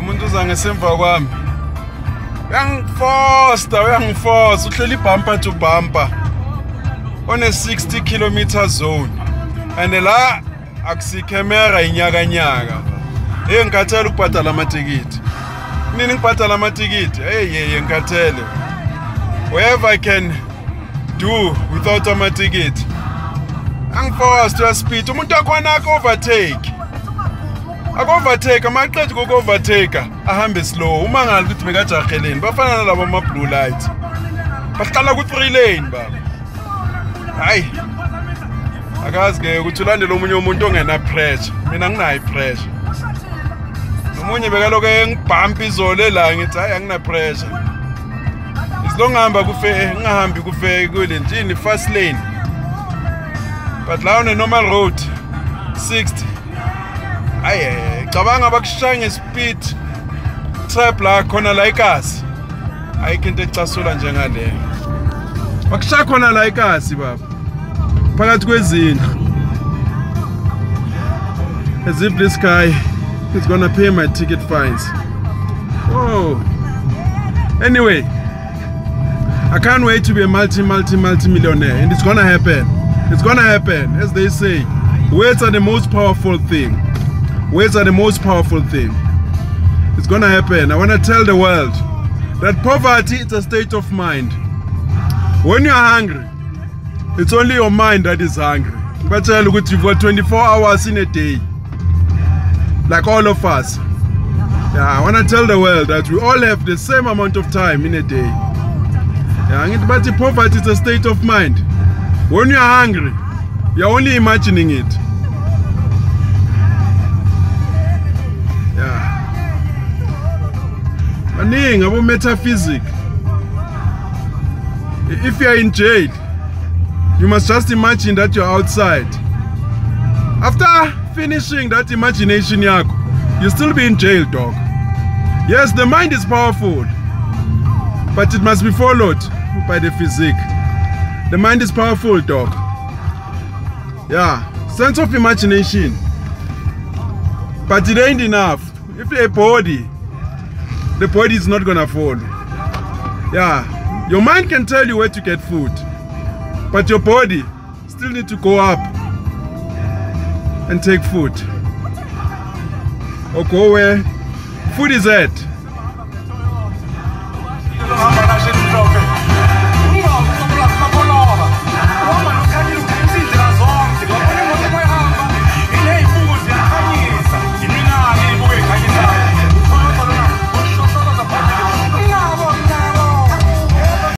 lo muntu uza ngesemva kwami. Uyangifosta uyangifosta uhleli bumper to bumper on a 60 kilometer zone. And la akusikhemera inyakanyaka. Hey ngikhathele ukubhadala amatikiti. Nini ngibhadala amatikiti? Hey hey ngikhathele. Wherever i can do without amatikiti. Angifosta uyaspeed. Umuntu akhona aku-overtake aku-overtake amaqedi koku-overtake ahambe slow. Uma ngali ukuthi bekajaheleni bafana nalabo ama-blue light bahlala ku-three lane baba. Hayi akazi-ke ukuthi ulandele omunye umuntu ongena-pressure mina nginayo i-pressure. Nomunye bekaloko engibhampa izolo ela ngithi hayi angina-pressure isilong ngihamba kufe ngingahambi kufe kule njini fast lane. But la une-normal road 60 hayi. Cabanga bakushaya ngespeed. Trap la khona la ikasi ayikho into ecasula njengaleyo bakushaya khona la ikasi baba. Phakathi kwezindlu. As if this guy is gonna pay my ticket fines. Oh. Anyway i can't wait to be a multi multi multi millionaire and it's gonna happen. It's gonna happen as they say. Words are the most powerful thing words are the most powerful thing. It's gonna happen. I want to tell the world that poverty is a state of mind. When you're hungry it's only your mind that is hungry. Ukuthi you've got 24 hours in a day like all of us. Yeah i want to tell the world that we all have the same amount of time in a day. Yeah bathi poverty is a state of mind. When you're hungry you're only imagining it baningi abo metaphysic if you're in jail you must just imagine that you're outside. After finishing that imagination yakho you still be in jail dog. Yes the mind is powerful but it must be followed by the physique. The mind is powerful dog. Yeah sense of imagination. But it ain't enough. If a body the body is not gonna follow yeah. Your mind can tell you where to get food but your body still need to go up and take food. Or go where food is at